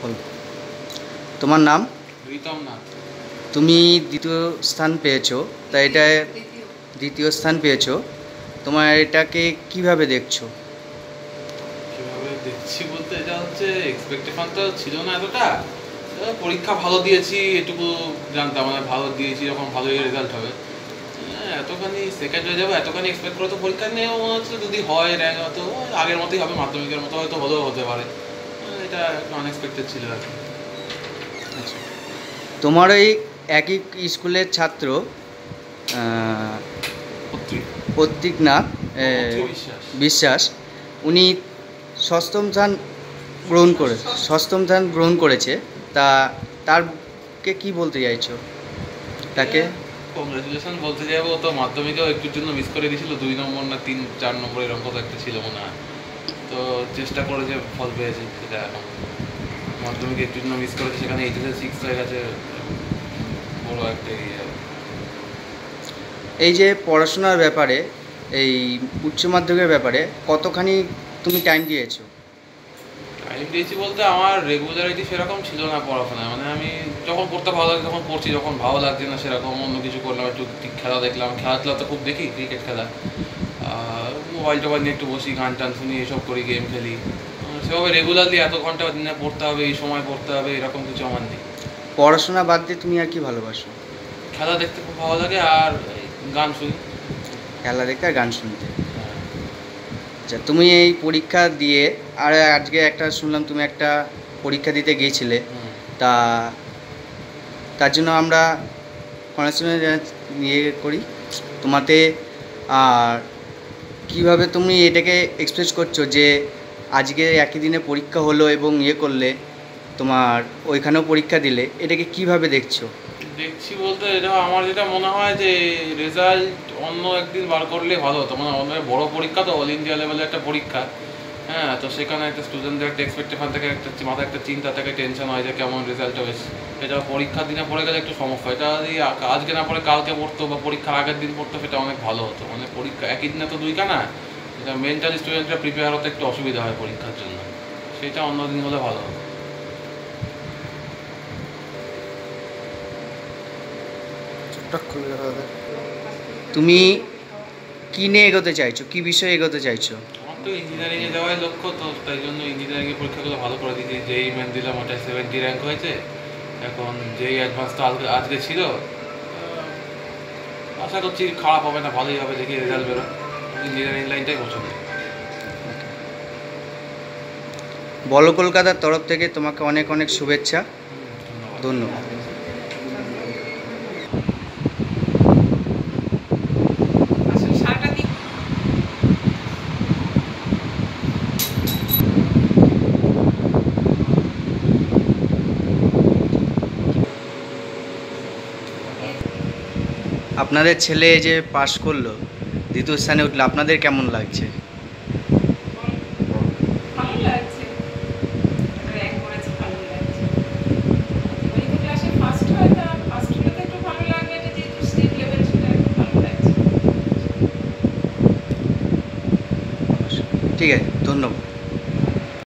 বলো। তোমার নাম? প্রীতম তুমি দ্বিতীয় স্থান পেয়েছ তা এটা দ্বিতীয় স্থান পেয়েছ তোমার এটাকে কীভাবে দেখছ? কীভাবে দেখছি বলতে এটা হচ্ছে এক্সপেকটেশন তো ছিল না এতটা। পরীক্ষা ভালো দিয়েছি এটুকু জানতাম মানে ভালো দিয়েছি যখন ভালোই রেজাল্ট হবে। এতখানি সেকেন্ড হয়ে যাবে এতখানি এক্সপেক্ট করে তো পরীক্ষা নিয়ে মনে হচ্ছে যদি হয় র্যাঙ্ক হয়তো আগের মতোই হবে মাধ্যমিকের মতো হয়তো হলেও হতে পারে। এটা আনএক্সপেক্টেড ছিল আর কি। আচ্ছা। তোমার ওই একই স্কুলের ছাত্র এ, সত্যি বিশ্বাস উনি ষষ্ঠম স্থান গ্রহণ করে ষষ্ঠম স্থান গ্রহণ করেছে। তা তারকে কি বলতে চাইছো? তাকে? কংগ্রেচুলেশন বলতে যাব তো মাধ্যমিকেও একটুর জন্য মিস করে দিয়েছিল দুই নম্বর না তিন চার নম্বর এরকম কত একটা ছিল মনে হয়। তো চেষ্টা করে যে ফল পেয়েছে সেটা এখন মাধ্যমিকে একটুর জন্য মিস করেছে সেখানে এইচএসে সিক্স হয়ে গেছে। বড় একটা ইয়ে এই যে পড়াশোনার ব্যাপারে এই উচ্চ মাধ্যমিকের ব্যাপারে কতখানি তুমি টাইম দিয়েছ? টাইম দিয়েছি বলতে আমার রেগুলারিটি সেরকম ছিল না পড়াশোনায়। মানে আমি যখন পড়তে ভালো লাগে তখন পড়ছি যখন ভালো লাগছে না সেরকম অন্য কিছু করলাম একটু খেলা দেখলাম। খেলাধুলা তো খুব দেখি ক্রিকেট খেলা। মোবাইল টোবাইল নিয়ে একটু বসি গান টান শুনি এসব করি গেম খেলি। সেভাবে রেগুলারলি এত ঘণ্টা দিনে পড়তে হবে এই সময় পড়তে হবে এরকম কিছু আমার নেই। পড়াশোনা বাদ দিয়ে তুমি আর কি ভালোবাসো? খেলা দেখতে খুব ভালো লাগে আর গান শুনি। খেলা দেখতে আর গান শুনতে? হ্যাঁ। আচ্ছা তুমি এই পরীক্ষা দিয়ে আর আজকে একটা শুনলাম তুমি একটা পরীক্ষা দিতে গিয়েছিলে। তা তার জন্য আমরা কনগ্রেচুলেশন ইয়ে করি। তোমাতে আর কীভাবে তুমি এটাকে এক্সপ্রেস করছ যে আজকে একই দিনে পরীক্ষা হলো এবং ইয়ে করলে, তোমার ওইখানেও পরীক্ষা দিলে, এটাকে কীভাবে দেখছ? দেখছি বলতে এটা আমার যেটা মনে হয় যে রেজাল্ট অন্য একদিন বার করলে ভালো হতো। মানে অন্য বড় পরীক্ষা তো অল ইন্ডিয়া লেভেলের একটা পরীক্ষা। হ্যাঁ তো সেখানে একটা স্টুডেন্টদের একটা এক্সপেকটেশন থেকে একটা মাথায় একটা চিন্তা থেকে টেনশন হয় যে কেমন রেজাল্ট হবে। এটা পরীক্ষার দিনে পড়ে গেলে একটু সমস্যা এটা যদি আজকে না পড়ে কালকে পড়তো বা পরীক্ষার আগের দিন পড়তো সেটা অনেক ভালো হতো। মানে পরীক্ষা একই দিনে তো দুইটা না এটা মেন্টালি স্টুডেন্টরা প্রিপেয়ার হতে একটু অসুবিধা হয় পরীক্ষার জন্য। সেটা অন্য দিন হলে ভালো হতো তুমি কী নিয়ে এগোতে চাইছো? কী বিষয়ে এগোতে চাইছো? তো ইঞ্জিনিয়ারিংয়ে যাওয়াই লক্ষ্য তো তাই জন্য ইঞ্জিনিয়ারিংয়ের পরীক্ষাগুলো ভালো করে দিয়েছি। যেই মেন দিলাম ওটা সেভেন্টি র্যাঙ্ক হয়েছে এখন যেই অ্যাডভান্স তো আজকে আজকে ছিল আশা করছি খারাপ হবে না ভালোই হবে দেখি রেজাল্ট বেরো ইঞ্জিনিয়ারিং লাইনটাই পছন্দ। বলো কলকাতার তরফ থেকে তোমাকে অনেক অনেক শুভেচ্ছা। ধন্যবাদ। আপনাদের ছেলে যে পাশ করল দ্বিতীয় স্থানে উঠল আপনাদের কেমন লাগছে? ভালো লাগছে। ঠিক আছে